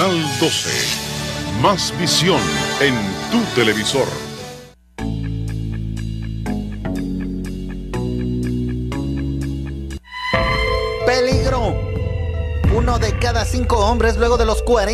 Canal 12. Más visión en tu televisor. Peligro. Uno de cada cinco hombres luego de los 40